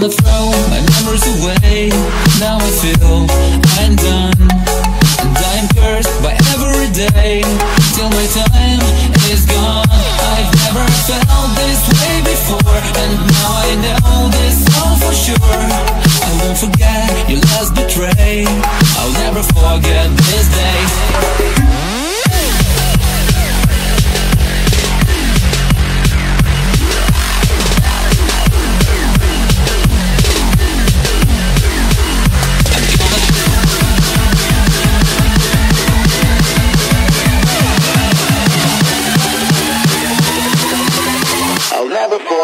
time to throw my memories away. Now I feel I'm done And I'm cursed by every day. Till my time is gone. I've never felt this way before And now I know this all for sure. I won't forget your last betrayal.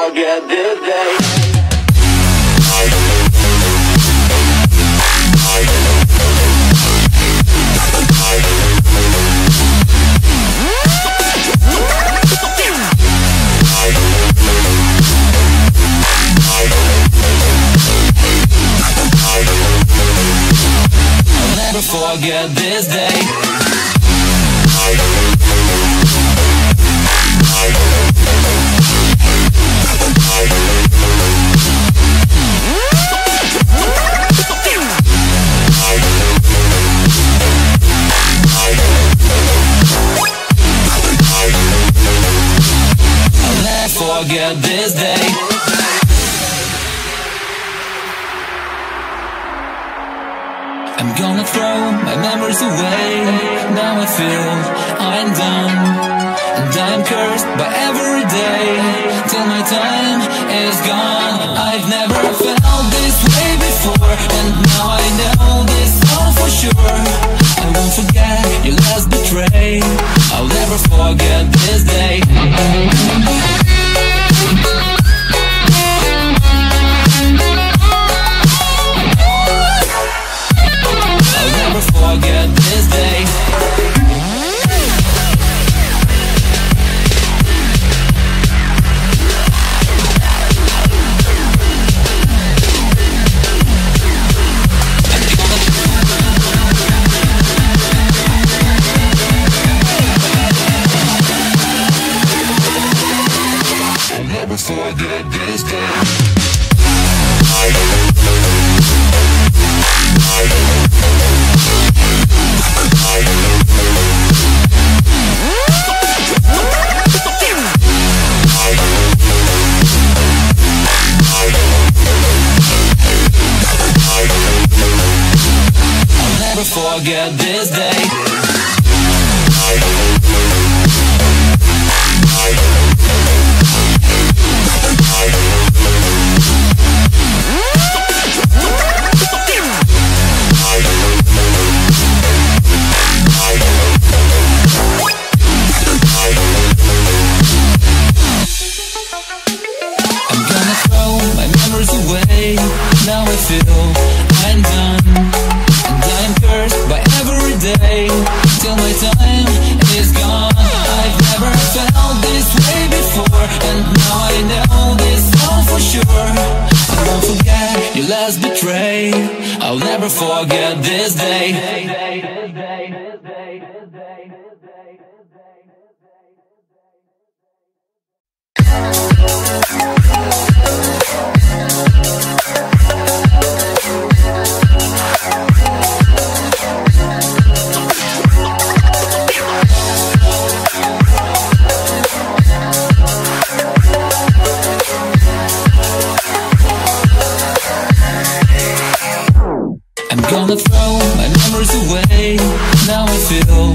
Forget this day forget this day forget this day. I'm gonna throw my memories away. Now I feel I'm done. And I'm cursed by every day Till my time is gone forget this day your betray I'll never forget this day I'm gonna throw my memories away. Now I feel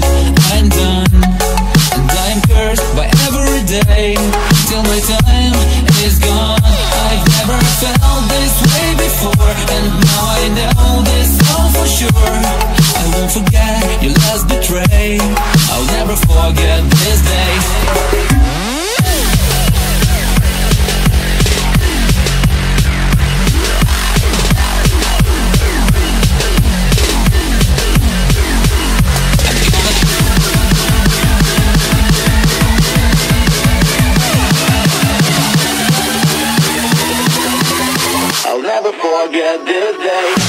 I'm done And I'm cursed by every day. Till my time is gone. I've never felt this way before And now I know This day